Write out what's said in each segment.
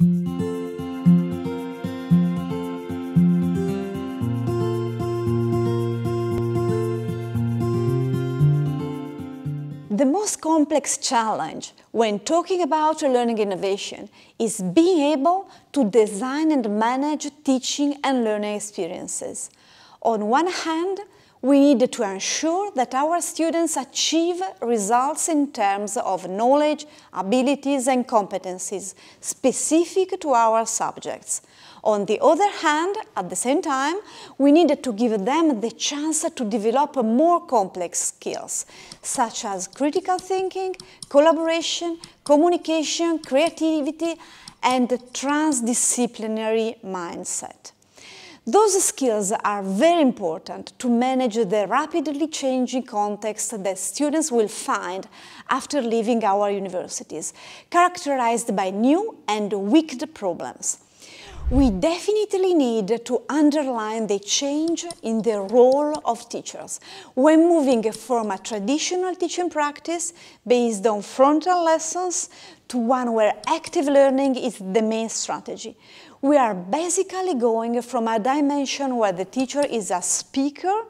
The most complex challenge when talking about learning innovation is being able to design and manage teaching and learning experiences. On one hand, we need to ensure that our students achieve results in terms of knowledge, abilities and competencies specific to our subjects. On the other hand, at the same time, we need to give them the chance to develop more complex skills, such as critical thinking, collaboration, communication, creativity, and transdisciplinary mindset. Those skills are very important to manage the rapidly changing context that students will find after leaving our universities, characterized by new and wicked problems. We definitely need to underline the change in the role of teachers when moving from a traditional teaching practice based on frontal lessons to one where active learning is the main strategy. We are basically going from a dimension where the teacher is a speaker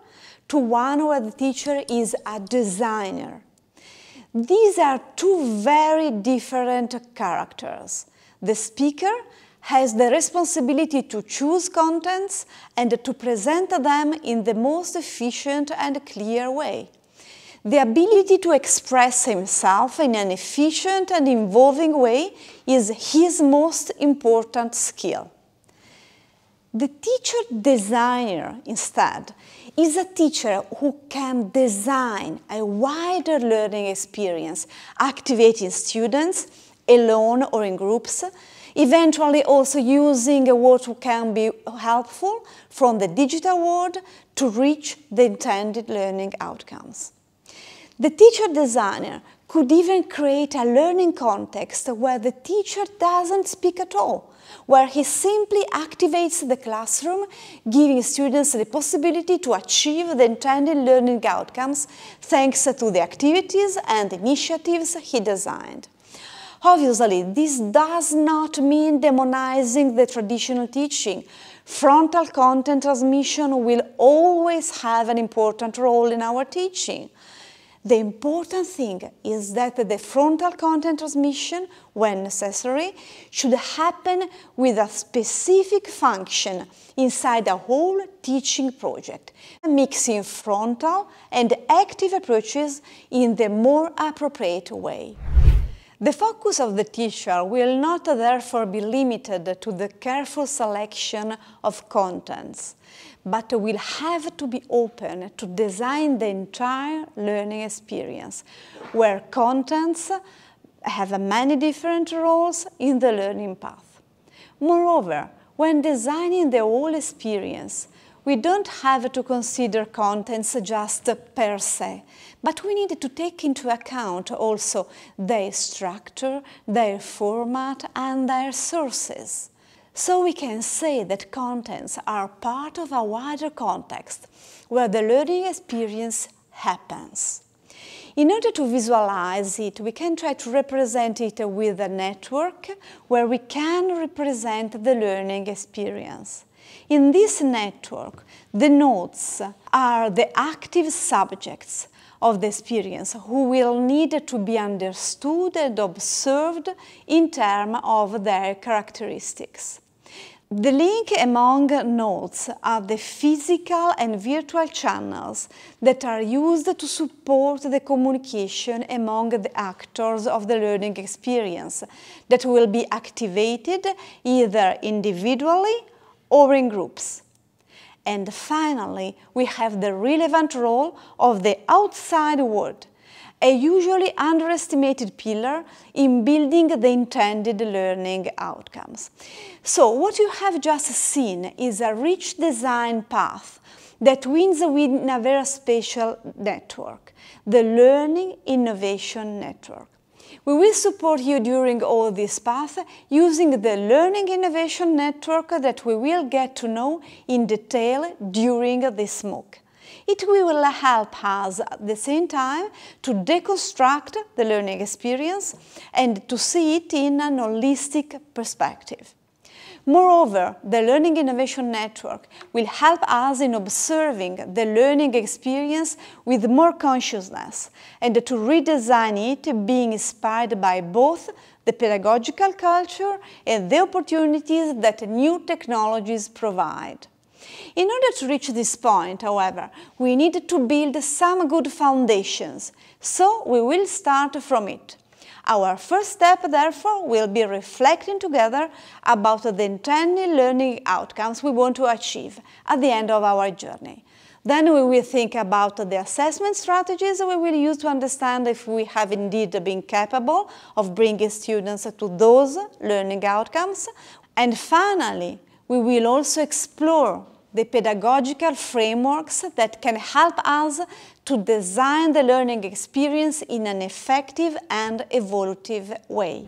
to one where the teacher is a designer. These are two very different characters. The speaker has the responsibility to choose contents and to present them in the most efficient and clear way. The ability to express himself in an efficient and involving way is his most important skill. The teacher designer, instead, is a teacher who can design a wider learning experience, activating students alone or in groups, eventually also using what can be helpful from the digital world to reach the intended learning outcomes. The teacher designer could even create a learning context where the teacher doesn't speak at all, where he simply activates the classroom, giving students the possibility to achieve the intended learning outcomes thanks to the activities and initiatives he designed. Obviously, this does not mean demonizing the traditional teaching. Frontal content transmission will always have an important role in our teaching. The important thing is that the frontal content transmission, when necessary, should happen with a specific function inside a whole teaching project, mixing frontal and active approaches in the more appropriate way. The focus of the teacher will not therefore be limited to the careful selection of contents, but will have to be open to design the entire learning experience, where contents have many different roles in the learning path. Moreover, when designing the whole experience, we don't have to consider contents just per se, but we need to take into account also their structure, their format and their sources. So we can say that contents are part of a wider context where the learning experience happens. In order to visualize it, we can try to represent it with a network where we can represent the learning experience. In this network, the nodes are the active subjects of the experience who will need to be understood and observed in terms of their characteristics. The link among nodes are the physical and virtual channels that are used to support the communication among the actors of the learning experience that will be activated either individually or in groups. And finally, we have the relevant role of the outside world, a usually underestimated pillar in building the intended learning outcomes. So what you have just seen is a rich design path that wins with a very special network, the Learning Innovation Network. We will support you during all this path using the Learning Innovation Network that we will get to know in detail during this MOOC. it will help us at the same time to deconstruct the learning experience and to see it in an holistic perspective. Moreover, the Learning Innovation Network will help us in observing the learning experience with more consciousness and to redesign it being inspired by both the pedagogical culture and the opportunities that new technologies provide. In order to reach this point, however, we need to build some good foundations, so we will start from it. Our first step, therefore, will be reflecting together about the intended learning outcomes we want to achieve at the end of our journey. Then we will think about the assessment strategies we will use to understand if we have indeed been capable of bringing students to those learning outcomes. And finally, we will also explore the pedagogical frameworks that can help us to design the learning experience in an effective and evolutive way.